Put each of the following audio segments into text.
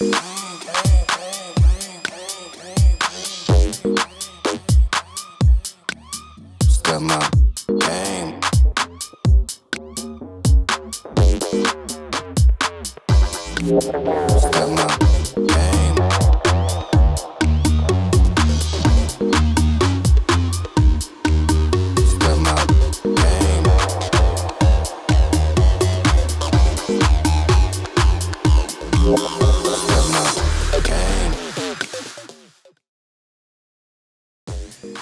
Stand up.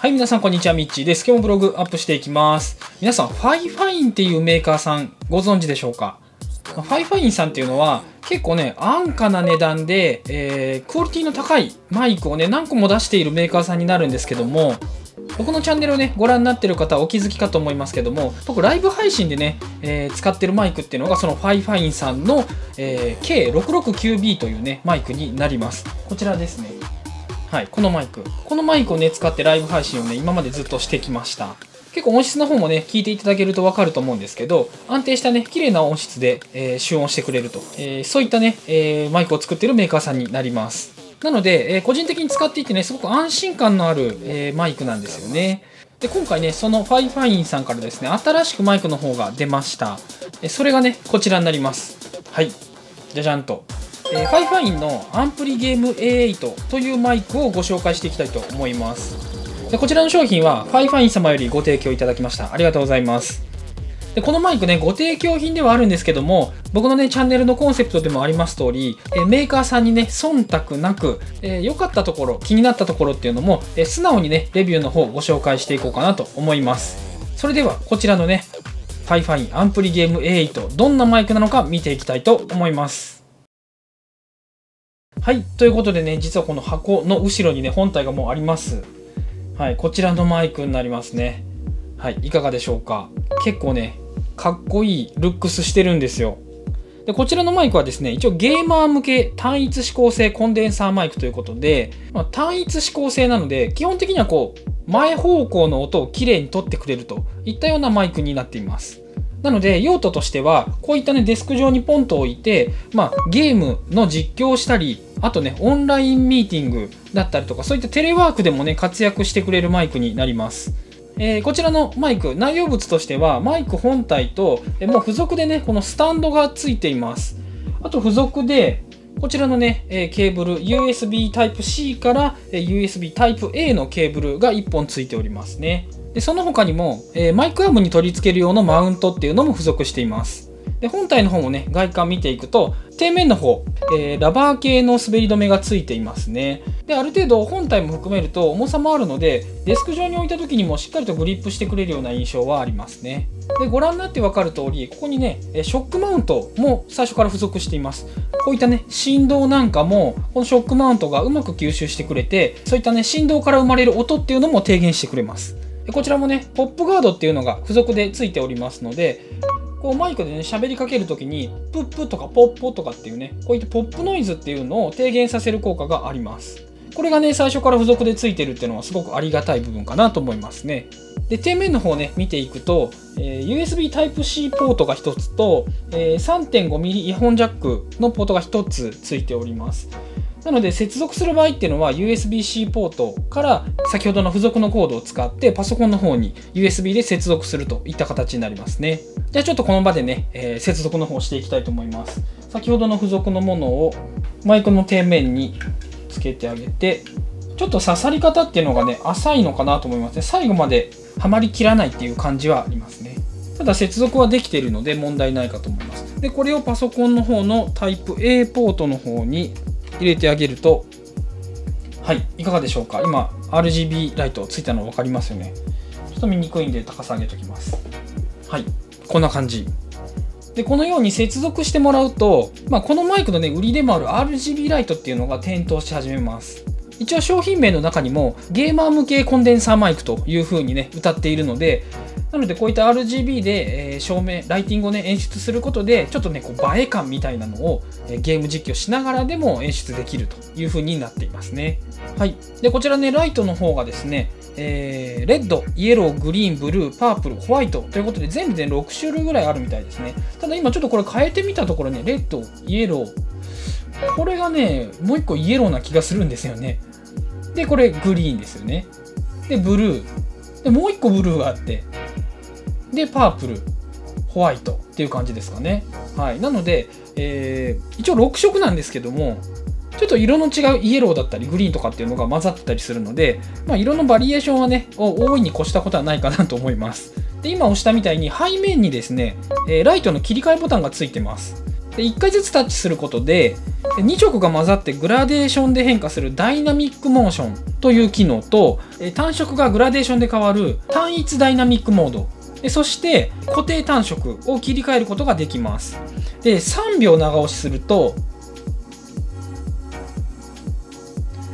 はい、皆さんこんにちは、ミッチーです。今日もブログアップしていきます。皆さん、 FIFINE っていうメーカーさんご存知でしょうか？ FIFINE さんっていうのは結構ね、安価な値段で、えークオリティの高いマイクをね、何個も出しているメーカーさんになるんですけども、僕のチャンネルをね、ご覧になってる方はお気づきかと思いますけども、僕ライブ配信でね、えー使ってるマイクっていうのがその FIFINE さんの、えー K669B というね、マイクになります。こちらですね。はい、このマイク。このマイクをね、使ってライブ配信をね、今までずっとしてきました。結構音質の方もね、聞いていただけるとわかると思うんですけど、安定したね、綺麗な音質で、えー集音してくれると、えーそういったね、えーマイクを作ってるメーカーさんになります。なので、え個人的に使っていてね、すごく安心感のある、えマイクなんですよね。で、今回ね、その FIFINE さんからですね、新しくマイクの方が出ました。えそれがね、こちらになります。はい。じゃじゃんと。えーファイファインのアンプリゲーム A8 というマイクをご紹介していきたいと思います。でこちらの商品は FIFINE 様よりご提供いただきました。ありがとうございます。でこのマイクね、ご提供品ではあるんですけども、僕のね、チャンネルのコンセプトでもあります通り、えメーカーさんにね、忖度なく、えー良かったところ、気になったところっていうのも、え素直にね、レビューの方をご紹介していこうかなと思います。それでは、こちらのね、FIFINE AmpliGame A8、どんなマイクなのか見ていきたいと思います。はい、ということでね、実はこの箱の後ろにね、本体がもうあります。はい、こちらのマイクになりますね。はい、いかがでしょうか。結構ね、かっこいいルックスしてるんですよ。でこちらのマイクはですね、一応ゲーマー向け単一指向性コンデンサーマイクということで、まあ、単一指向性なので、基本的にはこう、前方向の音をきれいに取ってくれるといったようなマイクになっています。なので、用途としては、こういったね、デスク上にポンと置いて、まあ、ゲームの実況をしたり、あとね、オンラインミーティングだったりとか、そういったテレワークでもね、活躍してくれるマイクになります。えーこちらのマイク、内容物としては、マイク本体と、えもう付属でね、このスタンドがついています。あと付属で、こちらのね、えーケーブル、USB Type-C から、え USB Type-A のケーブルが1本ついておりますね。で、その他にも、えーマイクアームに取り付ける用のマウントっていうのも付属しています。で、本体の方もね、外観見ていくと、底面の方、えーラバー系の滑り止めがついていますね。で、ある程度本体も含めると重さもあるので、デスク上に置いた時にもしっかりとグリップしてくれるような印象はありますね。で、ご覧になってわかる通り、ここにね、ショックマウントも最初から付属しています。こういったね、振動なんかも、このショックマウントがうまく吸収してくれて、そういったね、振動から生まれる音っていうのも低減してくれます。こちらもね、ポップガードっていうのが付属でついておりますので、こうマイクでね、喋りかけるときに、プップとかポッポとかっていうね、こういったポップノイズっていうのを低減させる効果があります。これがね、最初から付属でついてるっていうのはすごくありがたい部分かなと思いますね。で、底面の方ね、見ていくと、えー USB Type-C ポートが1つと、えー 3.5mm イヤホンジャックのポートが1つついております。なので接続する場合っていうのは USB-C ポートから先ほどの付属のコードを使ってパソコンの方に USB で接続するといった形になりますね。じゃあちょっとこの場でね、えー接続の方をしていきたいと思います。先ほどの付属のものをマイクの底面につけてあげて、ちょっと刺さり方っていうのがね、浅いのかなと思いますね。最後まではまりきらないっていう感じはありますね。ただ接続はできているので問題ないかと思います。で、これをパソコンの方のタイプ A ポートの方に入れてあげると、はい、いかがでしょうか？今、RGB ライトついたの分かりますよね。ちょっと見にくいんで高さ上げときます。はい、こんな感じ。で、このように接続してもらうと、まあ、このマイクのね、売りでもある RGB ライトっていうのが点灯し始めます。一応商品名の中にもゲーマー向けコンデンサーマイクという風にね歌っているのでなのでこういった RGB で、え照明ライティングをね演出することでちょっとねこう映え感みたいなのを、えゲーム実況しながらでも演出できるという風になっていますねはいでこちらねライトの方がですねえーレッド、イエロー、グリーン、ブルー、パープル、ホワイトということで全部で6種類ぐらいあるみたいですね。ただ今ちょっとこれ変えてみたところね、レッド、イエロー、これがねもう一個イエローな気がするんですよね。でこれグリーンですよね。でブルー。でもう一個ブルーがあって。でパープル。ホワイト。っていう感じですかね。はい。なので、えー一応6色なんですけどもちょっと色の違うイエローだったりグリーンとかっていうのが混ざってたりするので、まあ、色のバリエーションはね大いに越したことはないかなと思います。で今押したみたいに背面にですね、えーライトの切り替えボタンがついてます。で1回ずつタッチすることで2色が混ざってグラデーションで変化するダイナミックモーションという機能と単色がグラデーションで変わる単一ダイナミックモード。でそして固定単色を切り替えることができます。で3秒長押しすると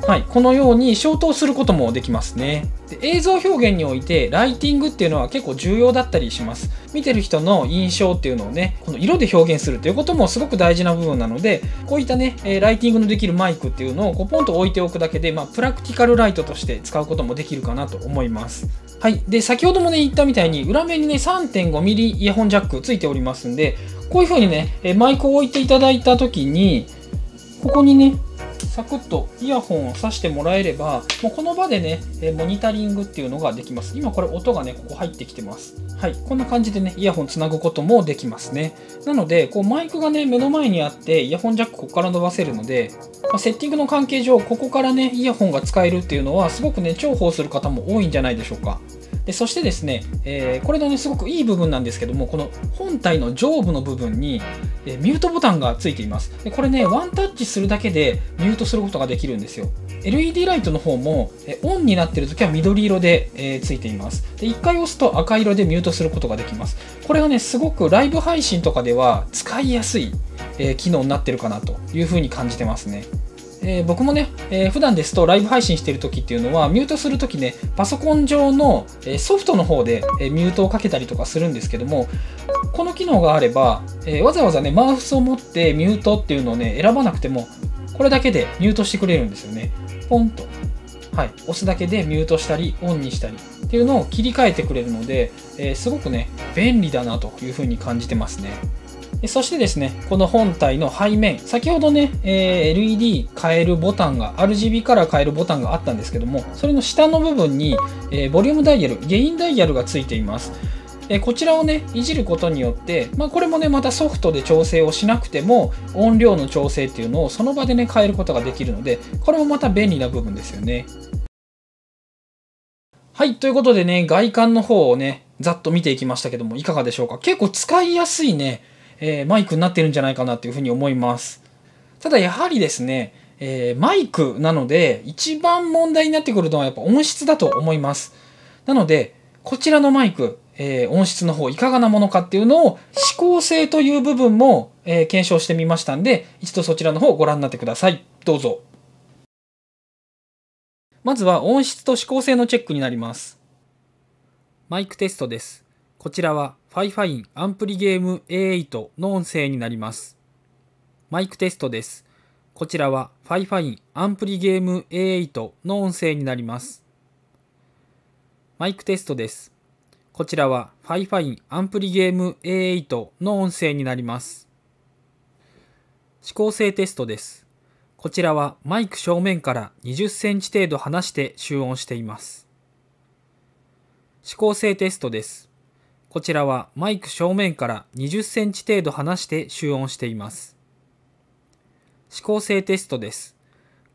はい、このように消灯することもできますね。映像表現においてライティングっていうのは結構重要だったりします見てる人の印象っていうのをねこの色で表現するということもすごく大事な部分なのでこういったねライティングのできるマイクっていうのをこうポンと置いておくだけで、まあ、プラクティカルライトとして使うこともできるかなと思いますはい。で、先ほどもね、言ったみたいに、裏面にね、3.5mm イヤホンジャックついておりますんで、こういう風にね、マイクを置いていただいたときに、ここにね、サクッとイヤホンを挿してもらえれば、もうこの場でね、えモニタリングっていうのができます。今これ音がね、ここ入ってきてます。はい。こんな感じでね、イヤホンつなぐこともできますね。なので、こうマイクがね、目の前にあって、イヤホンジャックここから伸ばせるので、まあセッティングの関係上、ここからね、イヤホンが使えるっていうのは、すごくね、重宝する方も多いんじゃないでしょうか。でそしてですね、えーこれのねすごくいい部分なんですけどもこの本体の上部の部分に、えミュートボタンがついています。でこれねワンタッチするだけでミュートすることができるんですよ。LED ライトの方も、えオンになってる時は緑色で、えーついています。で1回押すと赤色でミュートすることができます。これがねすごくライブ配信とかでは使いやすい、え機能になってるかなというふうに感じてますね。えー僕もね、えー普段ですとライブ配信してる時っていうのはミュートする時ねパソコン上の、えソフトの方で、えミュートをかけたりとかするんですけどもこの機能があれば、えわざわざねマウスを持ってミュートっていうのをね選ばなくてもこれだけでミュートしてくれるんですよね。ポンと。はい、押すだけでミュートしたりオンにしたりっていうのを切り替えてくれるので、えーすごくね便利だなというふうに感じてますね。そしてですね、この本体の背面、先ほどね、えー LED 変えるボタンが、RGB カラー変えるボタンがあったんですけども、それの下の部分に、えーボリュームダイヤル、ゲインダイヤルがついています。えーこちらをね、いじることによって、まあ、これもね、またソフトで調整をしなくても、音量の調整っていうのをその場でね、変えることができるので、これもまた便利な部分ですよね。はい、ということでね、外観の方をね、ざっと見ていきましたけども、いかがでしょうか？結構使いやすいね、えーマイクになってるんじゃないかなというふうに思います。ただやはりですね、えーマイクなので、一番問題になってくるのはやっぱ音質だと思います。なので、こちらのマイク、えー音質の方いかがなものかっていうのを指向性という部分も、えー検証してみましたんで、一度そちらの方をご覧になってください。どうぞ。まずは音質と指向性のチェックになります。マイクテストです。こちらは Fi-Fine アンプリゲーム A8 の音声になります。マイクテストです。こちらは Fi-Fine アンプリゲーム A8 の音声になります。マイクテストです。こちらは Fi-Fine アンプリゲーム A8 の音声になります。指向性テストです。こちらはマイク正面から20センチ程度離して集音しています。指向性テストです。こちらはマイク正面から20センチ程度離して集音しています。指向性テストです。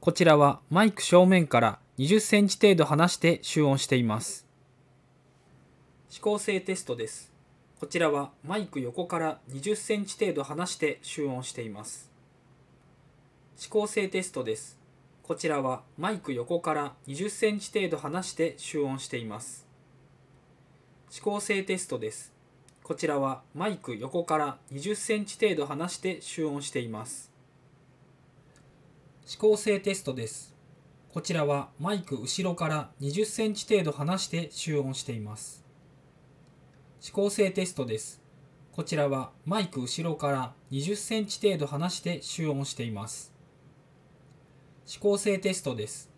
こちらはマイク正面から20センチ程度離して集音しています。指向性テストです。こちらはマイク横から20センチ程度離して集音しています。指向性テストです。こちらはマイク横から20センチ程度離して集音しています。指向性テストです。こちらはマイク横から20センチ程度離して集音しています。指向性テストです。こちらはマイク後ろから20センチ程度離して集音しています。指向性テストです。こちらはマイク後ろから20センチ程度離して集音しています。指向性テストです。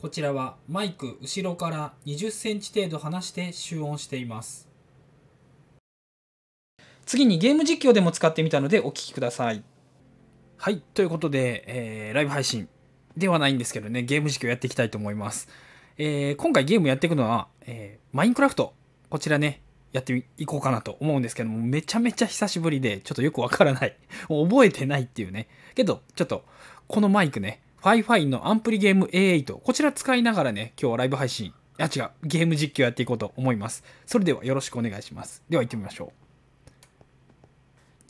こちらはマイク後ろから20センチ程度離して集音しています。次にゲーム実況でも使ってみたのでお聞きください。はい、ということで、えーライブ配信ではないんですけどね、ゲーム実況やっていきたいと思います。えー今回ゲームやっていくのは、えーマインクラフト、こちらね、やっていこうかなと思うんですけども、めちゃめちゃ久しぶりで、ちょっとよくわからない。覚えてないっていうね。けど、ちょっと、このマイクね、 FIFINE の AmpliGame A8、こちら使いながらね、今日はライブ配信、あ、違う、ゲーム実況やっていこうと思います。それではよろしくお願いします。では行ってみましょう。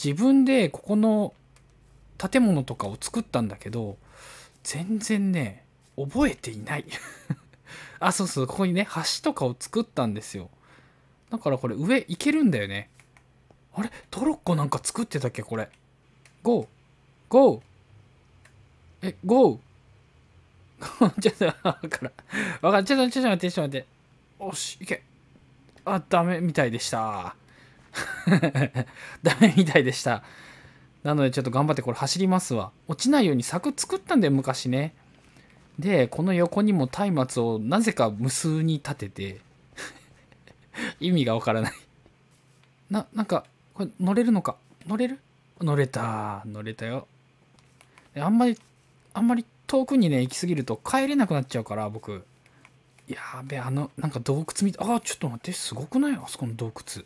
自分でここの建物とかを作ったんだけど全然ね覚えていない あそうそうここにね橋とかを作ったんですよだからこれ上行けるんだよねあれ？トロッコなんか作ってたっけ？これ GO! GO! え GO! ちょっとわからん。わからんちょっとちょっと待って。ちょっと待って。おし行け。あダメみたいでした。ダメみたいでした。なのでちょっと頑張ってこれ走りますわ。落ちないように柵作ったんだよ昔ね。でこの横にも松明をなぜか無数に立てて。意味がわからない。ななんかこれ乗れるのか？乗れる？乗れた乗れたよ。あんまりあんまり遠くにね行き過ぎると帰れなくなっちゃうから僕。やべあのなんか洞窟みたいあちょっと待ってすごくない？あそこの洞窟。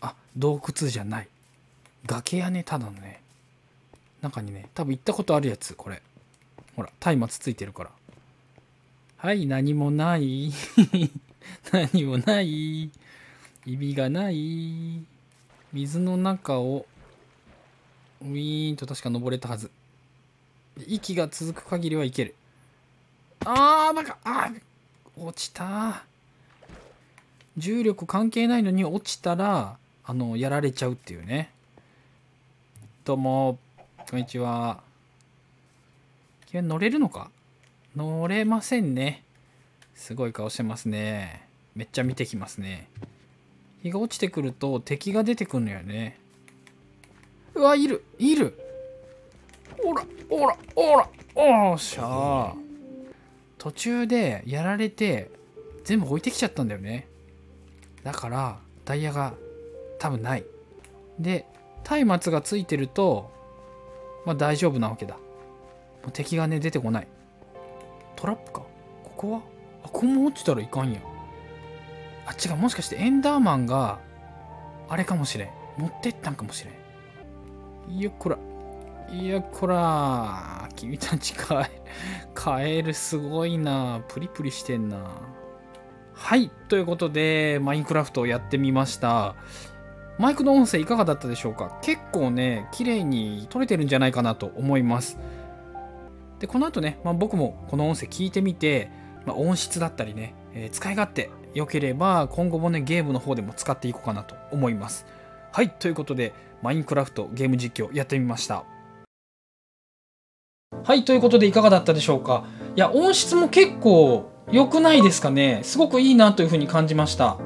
あ洞窟じゃない。崖やねただのね。中にね多分行ったことあるやつこれ。ほら松明ついてるから。はい何もない。何もない。意味がない。水の中をウィーンと確か登れたはず。息が続く限りはいける。あーバカあ落ちた。重力関係ないのに落ちたらあのやられちゃうっていうね。どうもこんにちは。君は乗れるのか？乗れませんね。すごい顔してますね。めっちゃ見てきますね。日が落ちてくると敵が出てくるのよね。うわいるいる。おらおらおらおっしゃ途中でやられて全部置いてきちゃったんだよね。だからダイヤが多分ない。で松明がついてるとまあ大丈夫なわけだ。もう敵がね出てこない。トラップか？ここは？あここも落ちたらいかんや。あ違う。もしかしてエンダーマンがあれかもしれん。持ってったんかもしれん。よっこらいやこら君たちカエカエルすごいなプリプリしてんなはいということでマインクラフトをやってみました。マイクの音声いかがだったでしょうか？結構ね綺麗に撮れてるんじゃないかなと思います。でこの後ね、まあ、僕もこの音声聞いてみて、まあ、音質だったりね、えー使い勝手良ければ今後もねゲームの方でも使っていこうかなと思います。はいということでマインクラフトゲーム実況やってみました。はいということでいかがだったでしょうか？いや音質も結構良くないですかね？すごくいいなというふうに感じました。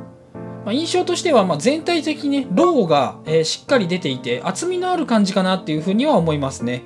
まあ、印象としてはま全体的にねローが、えーしっかり出ていて厚みのある感じかなっていうふうには思いますね。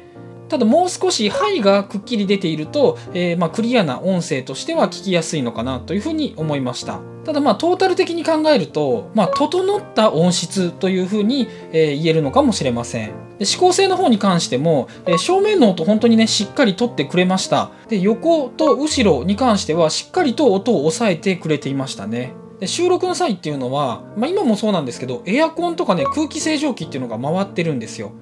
ただもう少しハイがくっきり出ていると、えーまクリアな音声としては聞きやすいのかなというふうに思いました。ただまあトータル的に考えると、まあ、整った音質というふうに、え言えるのかもしれません。で指向性の方に関しても、え正面の音本当にねしっかり取ってくれました。で横と後ろに関してはしっかりと音を抑えてくれていましたね。で収録の際っていうのは、まあ、今もそうなんですけどエアコンとかね空気清浄機っていうのが回ってるんですよ。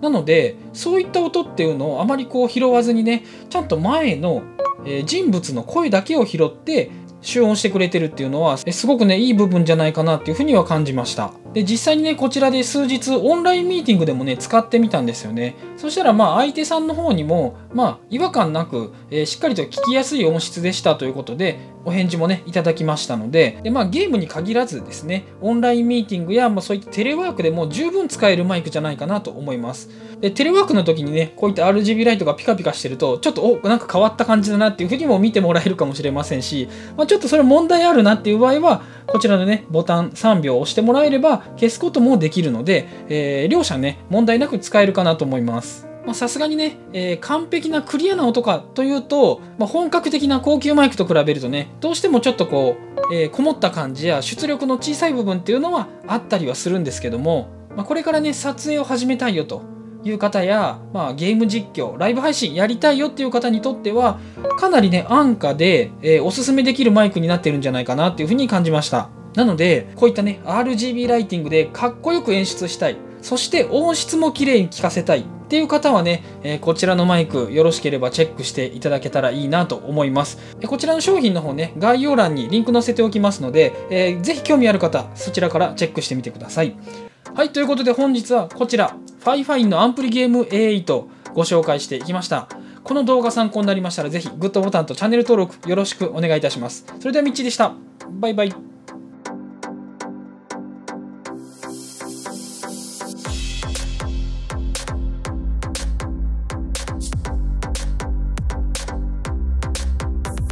なのでそういった音っていうのをあまりこう拾わずにねちゃんと前の、え人物の声だけを拾って集音してくれてるっていうのはすごくねいい部分じゃないかなっていうふうには感じました。で実際にねこちらで数日オンラインミーティングでもね使ってみたんですよね。そしたらまあ相手さんの方にもまあ違和感なく、えーしっかりと聞きやすい音質でしたということでお返事もねいただきましたのでで、まあ、ゲームに限らずですねオンラインミーティングや、まあ、そういったテレワークでも十分使えるマイクじゃないかなと思います。でテレワークの時にねこういった RGB ライトがピカピカしてるとちょっとおなんか変わった感じだなっていうふうにも見てもらえるかもしれませんし、まあ、ちょっとそれ問題あるなっていう場合はこちらのねボタン3秒押してもらえれば消すこともできるので、えー両者ね問題なく使えるかなと思います。さすがにね、えー完璧なクリアな音かというと、まあ、本格的な高級マイクと比べるとねどうしてもちょっとこう、えーこもった感じや出力の小さい部分っていうのはあったりはするんですけども、まあ、これからね撮影を始めたいよという方や、まあ、ゲーム実況ライブ配信やりたいよっていう方にとってはかなりね安価で、えーおすすめできるマイクになってるんじゃないかなっていうふうに感じました。なのでこういったね RGB ライティングでかっこよく演出したい。そして音質も綺麗に聞かせたい。っていう方はね、えーこちらのマイクよろしければチェックしていただけたらいいなと思います。えこちらの商品の方ね概要欄にリンク載せておきますので、えーぜひ興味ある方そちらからチェックしてみてください。はいということで本日はこちら。 FIFINE の AmpliGame A8 ご紹介していきました。この動画参考になりましたらぜひグッドボタンとチャンネル登録よろしくお願いいたします。それではみっちーでした。バイバイ。